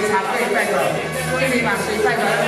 给茶最快乐，因为把谁快乐。